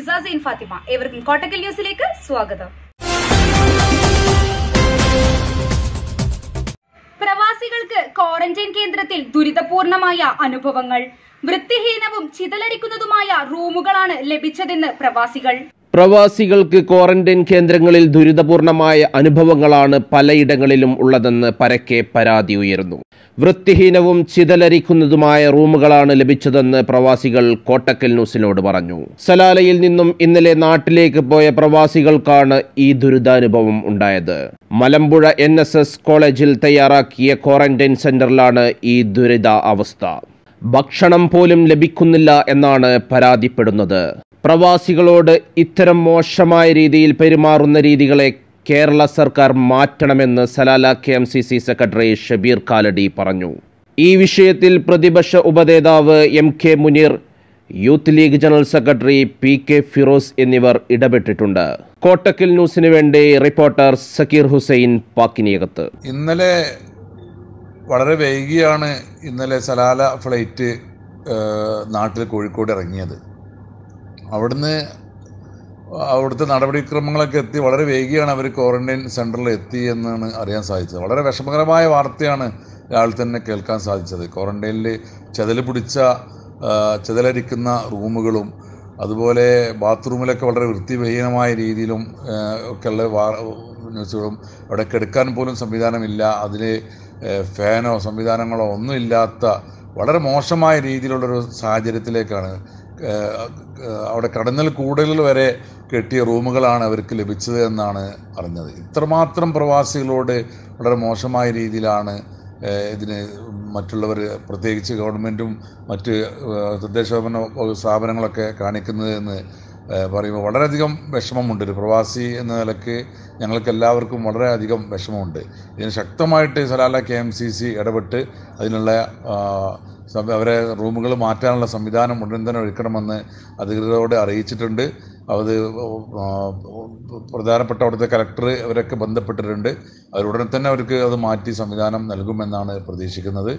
സെയിൻ ഫാത്തിമ. ഏവർക്കും കോട്ടക്കൽ ന്യൂസിലേക്ക് സ്വാഗതം. പ്രവാസികൾക്ക് ക്വാറന്റൈൻ കേന്ദ്രത്തിൽ ദുരിതപൂർണമായ അനുഭവങ്ങൾ വൃത്തിഹീനവും ചിതലരിക്കുന്നതുമായ റൂമുകളാണ് ലഭിച്ചതെന്ന് പ്രവാസികൾ. പ്രവാസികൾക്ക് ക്വാറന്റൈൻ കേന്ദ്രങ്ങളിൽ ദുരിതപൂർണമായ അനുഭവങ്ങളാണ് പലയിടങ്ങളിലും ഉള്ളതെന്ന് പരക്കെ പരാതി ഉയർന്നു വൃത്തിഹീനവും ചിതലരിക്കുന്നതുമായ റൂമുകളാണ് ലഭിച്ചതെന്ന് പ്രവാസികൾ കോട്ടക്കൽ ന്യൂസിനോട് പറഞ്ഞു. സലാലയിൽ നിന്നും ഇന്നലെ നാട്ടിലേക്ക് പോയ പ്രവാസികൾക്കാണ് ഈ ദുരിതാനുഭവം ഉണ്ടായത്. മലമ്പുഴ എൻ കോളേജിൽ തയ്യാറാക്കിയ ക്വാറന്റൈൻ സെന്ററിലാണ് ഈ ദുരിത അവസ്ഥ ഭക്ഷണം പോലും ലഭിക്കുന്നില്ല എന്നാണ് പരാതിപ്പെടുന്നത്. പ്രവാസികളോട് ഇത്തരം മോശമായ രീതിയിൽ പെരുമാറുന്ന രീതികളെ കേരള സർക്കാർ മാറ്റണമെന്ന് Salalah K M C C secretary Shabeer Kaladi പറഞ്ഞു. ഈ വിഷയത്തിൽ പ്രതിപക്ഷ ഉപനേതാവ് M K Muneer Youth League general secretary P K Firoz എന്നിവർ ഇടപെട്ടിട്ടുണ്ട്. കോട്ടക്കൽ ന്യൂസിന് വേണ്ടി റിപ്പോർട്ടർ സക്കീർ ഹുസൈൻ പാക്കിനിയകത്ത്. ഇന്നലെ വളരെ വൈകിയാണ് ഇന്നലെ സലാല ഫ്ലൈറ്റ് നാട്ടിൽ കോഴിക്കോട് ഇറങ്ങിയത്. അവിടുന്ന് അവിടുത്തെ നടപടിക്രമങ്ങളൊക്കെ എത്തി. വളരെ വേഗിയാണ് അവർ ക്വാറന്റൈൻ സെന്ററിൽ എത്തി എന്നാണ് അറിയാൻ സാധിച്ചത്. വളരെ വിഷമകരമായ വാർത്തയാണ് രാവിലെ തന്നെ കേൾക്കാൻ സാധിച്ചത്. ക്വാറന്റൈനിൽ ചെതൽ പിടിച്ച ചെതലരിക്കുന്ന റൂമുകളും അതുപോലെ ബാത്റൂമിലൊക്കെ വളരെ വൃത്തിവിഹീനമായ രീതിയിലും ഒക്കെ ഒക്കെയുള്ള വാ ന്യൂസുകളും അവിടെ കെടുക്കാൻ പോലും സംവിധാനമില്ല. അതിൽ ഫാനോ സംവിധാനങ്ങളോ ഒന്നും ഇല്ലാത്ത വളരെ മോശമായ രീതിയിലുള്ളൊരു സാഹചര്യത്തിലേക്കാണ് അവിടെ കടന്നൽ കൂടുതൽ വരെ കെട്ടിയ റൂമുകളാണ് അവർക്ക് ലഭിച്ചത് എന്നാണ് അറിഞ്ഞത്. ഇത്രമാത്രം പ്രവാസികളോട് വളരെ മോശമായ രീതിയിലാണ് ഇതിന് മറ്റുള്ളവർ പ്രത്യേകിച്ച് ഗവൺമെന്റും മറ്റ് തദ്ദേശ സ്ഥാപനങ്ങളൊക്കെ കാണിക്കുന്നത് എന്ന് ഏഹ് പറയുമ്പോൾ വളരെയധികം വിഷമമുണ്ട്. ഒരു പ്രവാസി എന്ന നിലയ്ക്ക് ഞങ്ങൾക്ക് എല്ലാവർക്കും വളരെയധികം വിഷമമുണ്ട്. ഇതിന് ശക്തമായിട്ട് Salalah K M C C ഇടപെട്ട് അതിനുള്ള അവരെ റൂമുകൾ മാറ്റാനുള്ള സംവിധാനം ഉടൻ തന്നെ ഒരുക്കണമെന്ന് അധികൃതരോട് അറിയിച്ചിട്ടുണ്ട്. അത് പ്രധാനപ്പെട്ട അവിടുത്തെ കലക്ടർ അവരൊക്കെ ബന്ധപ്പെട്ടിട്ടുണ്ട്. അവരുടൻ തന്നെ അവർക്ക് അത് മാറ്റി സംവിധാനം നൽകുമെന്നാണ് പ്രതീക്ഷിക്കുന്നത്.